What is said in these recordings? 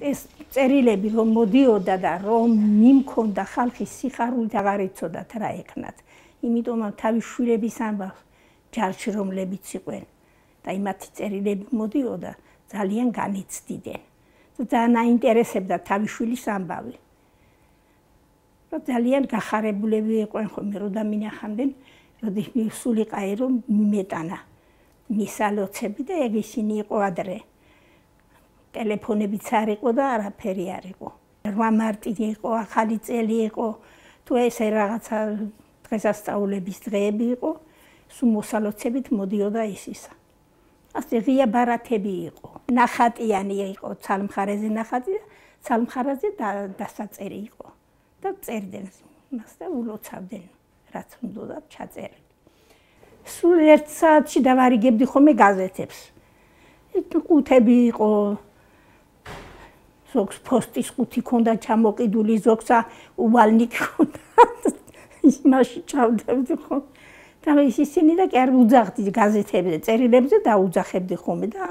ეს წერილები რომ მოდიოდა და რომ მიმქონდა ხალხის სიხარული აღარ იცოდათ რა ეკნათ. იმიტომ რომ თავის შვილების ამბავს ჯარში რომლებიც იყვენ და იმათი წერილები მოდიოდა ძალიან განიცდიდნენ. ძალიან აინტერესებდა თავის შვილის ამბავი. რომ ძალიან გახარებულები იყვენ ხოლმე რომ და მინახამდნენ როდის მისულიყაი რომ მიმეტანა მისალოცები და ეგ ისინი იყო ადრე. ტელეფონებიც არ იყო და არაფერი არ იყო. 8 მარტი იყო, ახალი წელი იყო. თუ ესე რაღაცა დღესასწაულების დღეები იყო, სულ მოსალოცებით მოდიოდა ისისა. ასე ღია ბარათები იყო. ნახატიანი იყო, ცალმხარაზე ნახატი ცალმხარაზე დასაწერი იყო. და წერდნენ მას და ულოცავდნენ, რაც უნდა ჩაწერენ. სულ ერთ საათში დავარიგებდი ხოლმე გაზეთებს. ყუთები იყო, ზოგს პოსტის ყუთი ქონდა ჩამოყიდული, ზოგსა უვალნიკი ქონდა. იმაში ჩავდებდი ხო. და ის ისინი და კი არ უძახდი გაზეთებზე, წერილებზე და უძახებდი ხოლმე და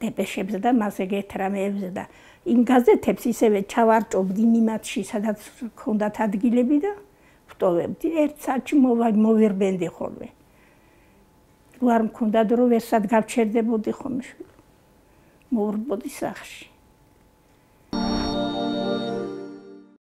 დეპეშებზე და მასე გეთრამეებზე და იმ გაზეთებს ისევე ჩავარჭობდი მიმათში, სადაც ქონდათ ადგილები და ვტოვებდი. ერთ საათში მოვერბენდი ხოლმე. რო არ მქონდა დრო, ვერსად გავჩერდებოდი ხოლმე. მოვრბოდი სახში.